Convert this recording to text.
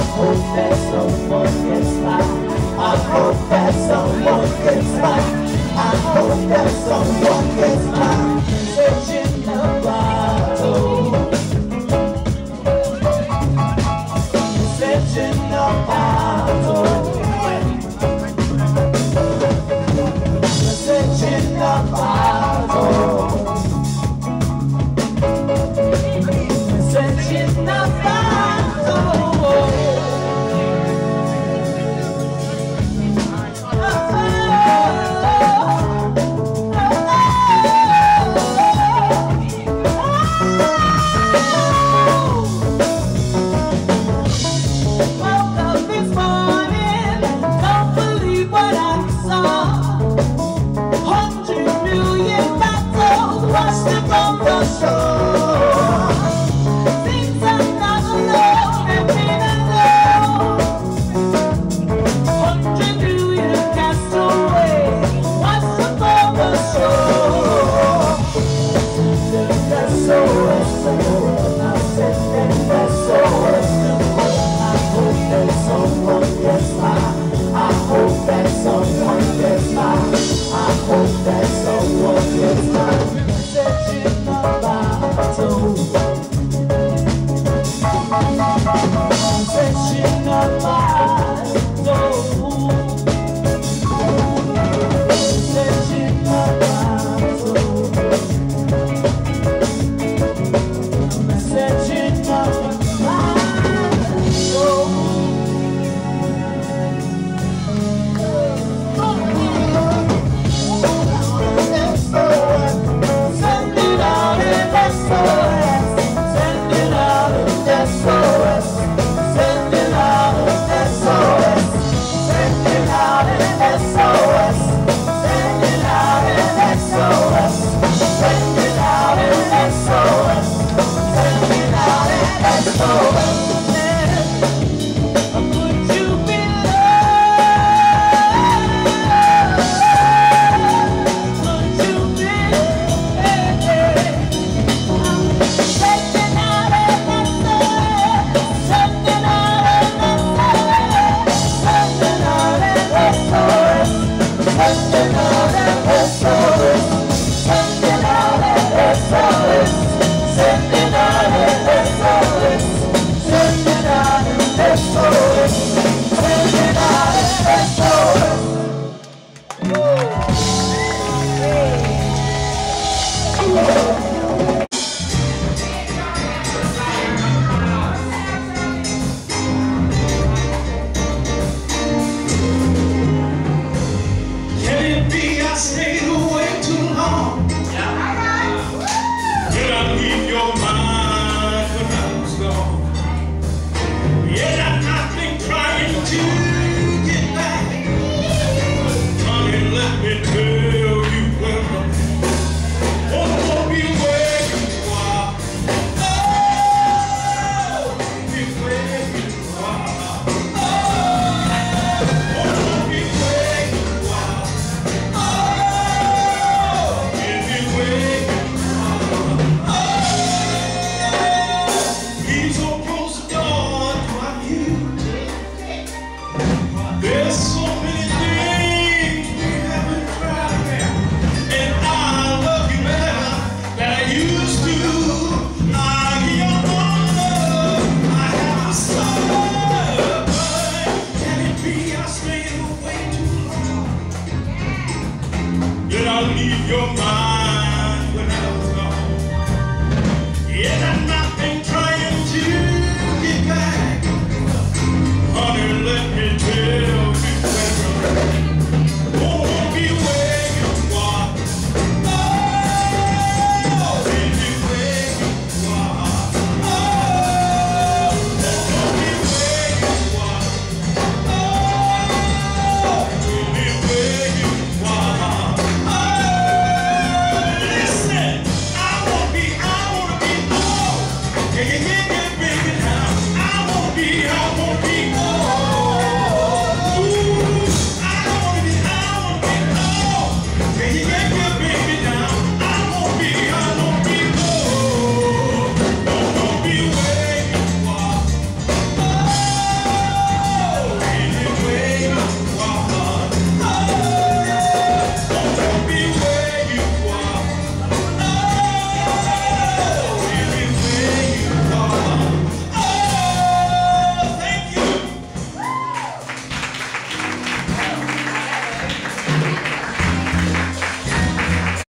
I hope that someone gets by. I hope that someone gets by. I hope that someone gets by. so Música I'll leave your mind.